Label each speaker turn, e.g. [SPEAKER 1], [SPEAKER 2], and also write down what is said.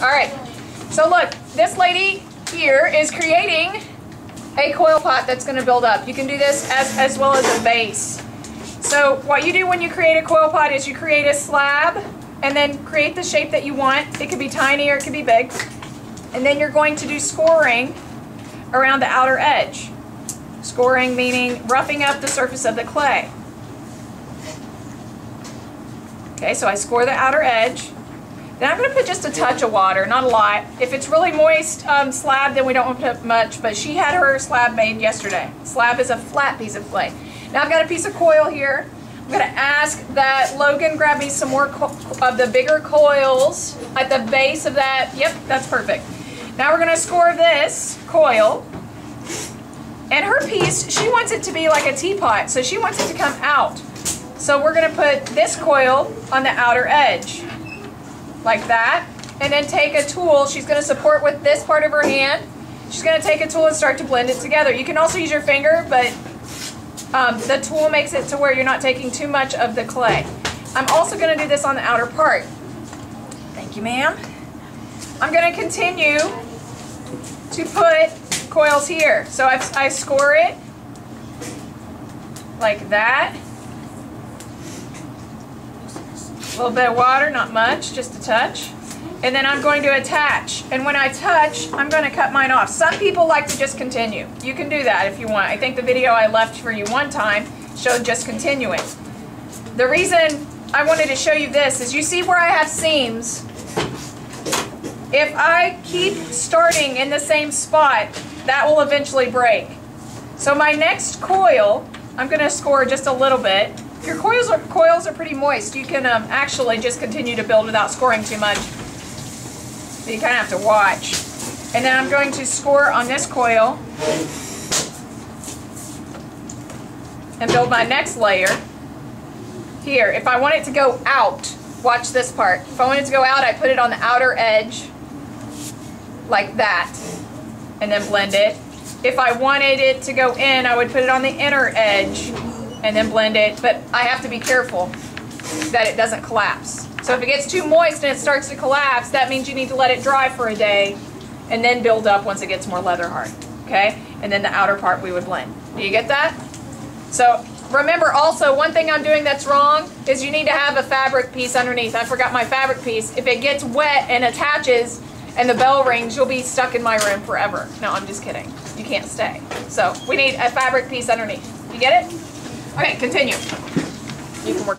[SPEAKER 1] All right. So look, this lady here is creating a coil pot that's going to build up. You can do this as, as well as a base. So what you do when you create a coil pot is you create a slab and then create the shape that you want. It could be tiny or it could be big. And then you're going to do scoring around the outer edge. Scoring meaning roughing up the surface of the clay. Okay, so I score the outer edge. Then I'm going to put just a touch of water, not a lot. If it's really moist um, slab, then we don't want to put much, but she had her slab made yesterday. Slab is a flat piece of clay. Now I've got a piece of coil here. I'm going to ask that Logan grab me some more of the bigger coils at the base of that. Yep, that's perfect. Now we're going to score this coil. And her piece, she wants it to be like a teapot, so she wants it to come out. So we're going to put this coil on the outer edge, like that. And then take a tool, she's going to support with this part of her hand. She's going to take a tool and start to blend it together. You can also use your finger, but um, the tool makes it to where you're not taking too much of the clay. I'm also going to do this on the outer part. Thank you, ma'am. I'm going to continue to put coils here. So I've, I score it like that. A little bit of water, not much, just a touch. And then I'm going to attach. And when I touch, I'm going to cut mine off. Some people like to just continue. You can do that if you want. I think the video I left for you one time showed just continuing. The reason I wanted to show you this is you see where I have seams. If I keep starting in the same spot, that will eventually break. So my next coil, I'm going to score just a little bit. Your coils are, coils are pretty moist, you can um, actually just continue to build without scoring too much. You kind of have to watch. And then I'm going to score on this coil and build my next layer here. If I want it to go out, watch this part. If I want it to go out, I put it on the outer edge like that and then blend it. If I wanted it to go in, I would put it on the inner edge and then blend it, but I have to be careful that it doesn't collapse. So if it gets too moist and it starts to collapse, that means you need to let it dry for a day and then build up once it gets more leather hard, okay? And then the outer part we would blend. Do you get that? So remember also, one thing I'm doing that's wrong is you need to have a fabric piece underneath. I forgot my fabric piece. If it gets wet and attaches and the bell rings, you'll be stuck in my room forever. No, I'm just kidding. You can't stay. So we need a fabric piece underneath. You get it? Okay, continue. You can work.